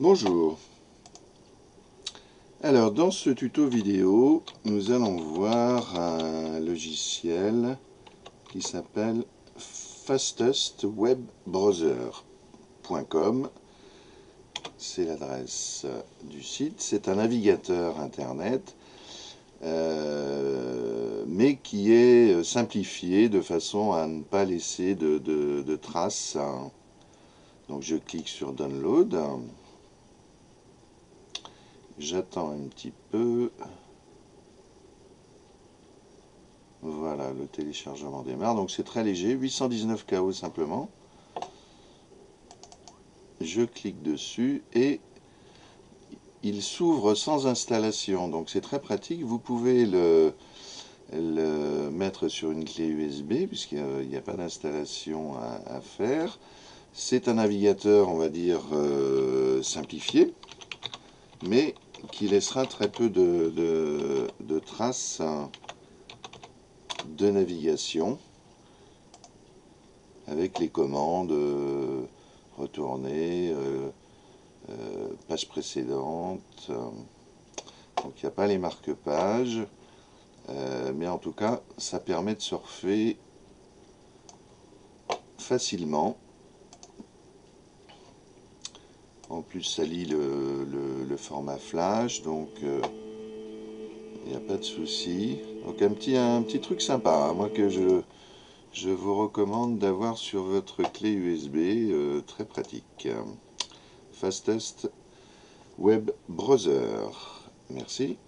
Bonjour. Alors, dans ce tuto vidéo, nous allons voir un logiciel qui s'appelle fastestwebbrowser.com. C'est l'adresse du site. C'est un navigateur Internet, euh, mais qui est simplifié de façon à ne pas laisser de, de traces. Donc, je clique sur Download. J'attends un petit peu. Voilà, le téléchargement démarre. Donc c'est très léger, 819 KO simplement. Je clique dessus et il s'ouvre sans installation. Donc c'est très pratique. Vous pouvez le, mettre sur une clé USB puisqu'il n'y a, pas d'installation à, faire. C'est un navigateur, on va dire, euh, simplifié, mais qui laissera très peu de, traces de navigation avec les commandes euh, retourner, euh, euh, page précédente. Donc il n'y a pas les marque-pages, mais en tout cas ça permet de surfer facilement En plus, ça lit le, format flash, donc il euh, n'y a pas de souci. Donc un petit, un petit truc sympa, hein, moi que je, je vous recommande d'avoir sur votre clé USB, euh, très pratique. Fastest Web Browser. Merci.